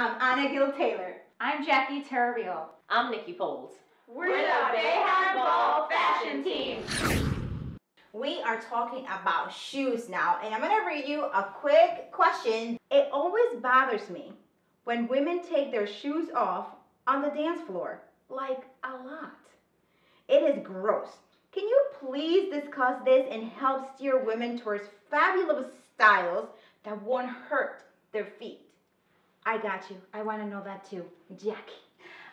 I'm Ana Gil-Taylor. I'm Jackie Terrabiel. I'm Nikki Poles. We're the Boeheim Ball Fashion Team. We are talking about shoes now, and I'm gonna read you a quick question. It always bothers me when women take their shoes off on the dance floor, like a lot. It is gross. Can you please discuss this and help steer women towards fabulous styles that won't hurt their feet? I got you. I want to know that too, Jackie.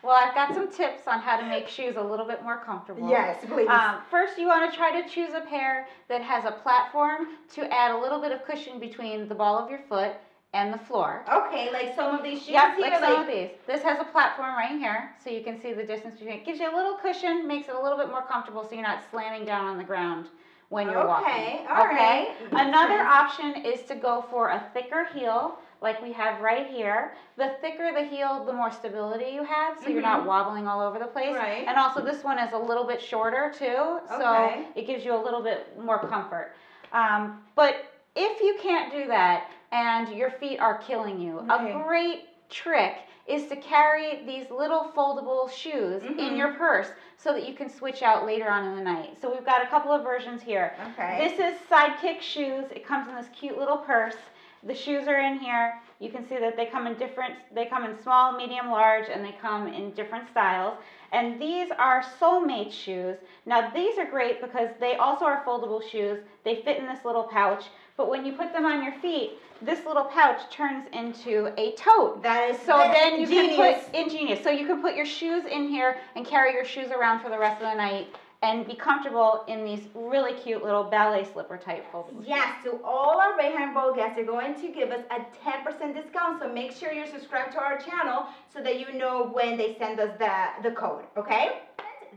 Well, I've got some tips on how to make shoes a little bit more comfortable. Yes, please. Um, first, you want to try to choose a pair that has a platform to add a little bit of cushion between the ball of your foot and the floor. Okay, like some of these shoes Yep, here, like some of these. This has a platform right here, so you can see the distance between. It gives you a little cushion, makes it a little bit more comfortable, so you're not slamming down on the ground when you're walking. Okay, all right. Another option is to go for a thicker heel, like we have right here. The thicker the heel, the more stability you have, so you're not wobbling all over the place. Mm-hmm. Right. And also, this one is a little bit shorter too, so Okay. it gives you a little bit more comfort. Um, but if you can't do that and your feet are killing you, Right. a great trick is to carry these little foldable shoes in Mhm. your purse so that you can switch out later on in the night. So we've got a couple of versions here. Okay. This is Sidekick shoes. It comes in this cute little purse. The shoes are in here. You can see that they come in different, they come in small, medium, large, and they come in different styles. And these are SoleMate shoes. Now these are great because they also are foldable shoes. They fit in this little pouch, but when you put them on your feet, this little pouch turns into a tote. that is So then you can put ingenious. So you can put your shoes in here and carry your shoes around for the rest of the night and be comfortable in these really cute little ballet slipper type foldable. Yes, so all our Boeheim Ball guests, they're going to give us a 10% discount. So make sure you're subscribed to our channel so that you know when they send us the, the code, okay?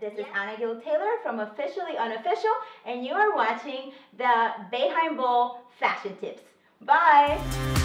This is Ana Gil-Taylor from Officially Unofficial, and you are watching the Boeheim Ball Fashion Tips. Bye!